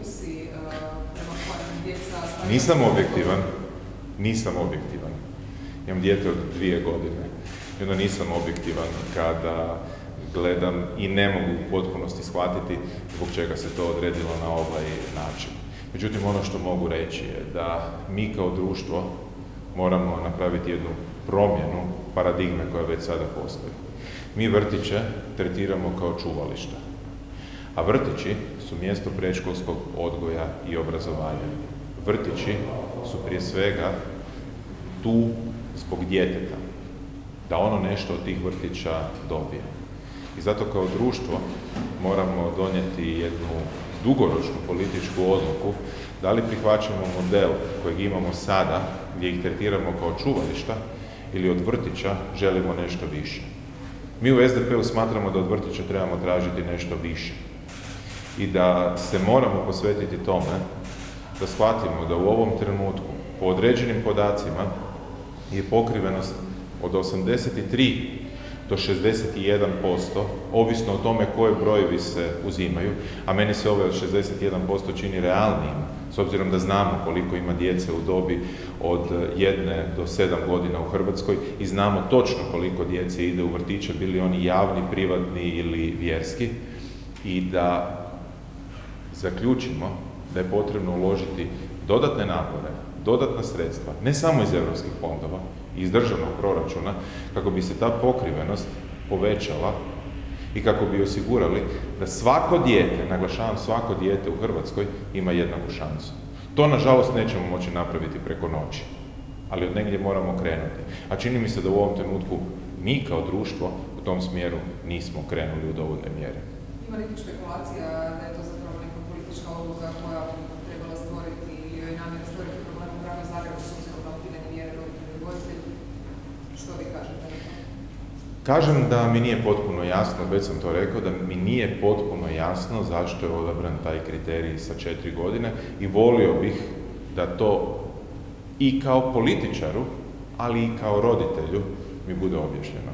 upisi uh, prema kojem djeca... Nisam objektivan, nisam objektivan. Imam dijete od dvije godine. I onda nisam objektivan kada gledam i ne mogu u potpunosti shvatiti zbog čega se to odredilo na ovaj način. Međutim, ono što mogu reći je da mi kao društvo moramo napraviti jednu promjenu paradigme koja već sada postoji. Mi vrtiće tretiramo kao čuvališta, a vrtići su mjesto predškolskog odgoja i obrazovanja. Vrtići su prije svega tu zbog djeteta, da ono nešto od tih vrtića dobije. I zato kao društvo moramo donijeti jednu dugoročnu političku odluku da li prihvaćamo model kojeg imamo sada, gdje ih tretiramo kao čuvališta, ili od vrtića želimo nešto više. Mi u SDP-u smatramo da od vrtića trebamo tražiti nešto više i da se moramo posvetiti tome da shvatimo da u ovom trenutku po određenim podacima je pokrivenost od 83 do 61%, ovisno o tome koje brojevi se uzimaju, a meni se ovaj od 61% čini realnijim, s obzirom da znamo koliko ima djece u dobi od jedne do sedam godina u Hrvatskoj i znamo točno koliko djece ide u vrtiće, bili oni javni, privatni ili vjerski, i da zaključimo da je potrebno uložiti dodatne napore, dodatna sredstva, ne samo iz europskih fondova, iz državnog proračuna, kako bi se ta pokrivenost povećala i kako bi osigurali da svako dijete, naglašavam svako dijete u Hrvatskoj, ima jednaku šansu. To, nažalost, nećemo moći napraviti preko noći, ali od negdje moramo krenuti. A čini mi se da u ovom trenutku mi kao društvo u tom smjeru nismo krenuli u dovoljnoj mjeri. Ima nekih špekulacija da je to zapravo politička odluka koja trebala stvoriti i namjera stvoriti problem u gradu Zagrebu s obzirom na ukidanje mjere odgojitelji. Što vi kažete? Kažem da mi nije potpuno jasno, već sam to rekao, da mi nije potpuno jasno zašto je odabran taj kriterij sa četiri godine i volio bih da to i kao političaru, ali i kao roditelju mi bude objašnjeno.